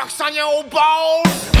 Sucks on your old balls.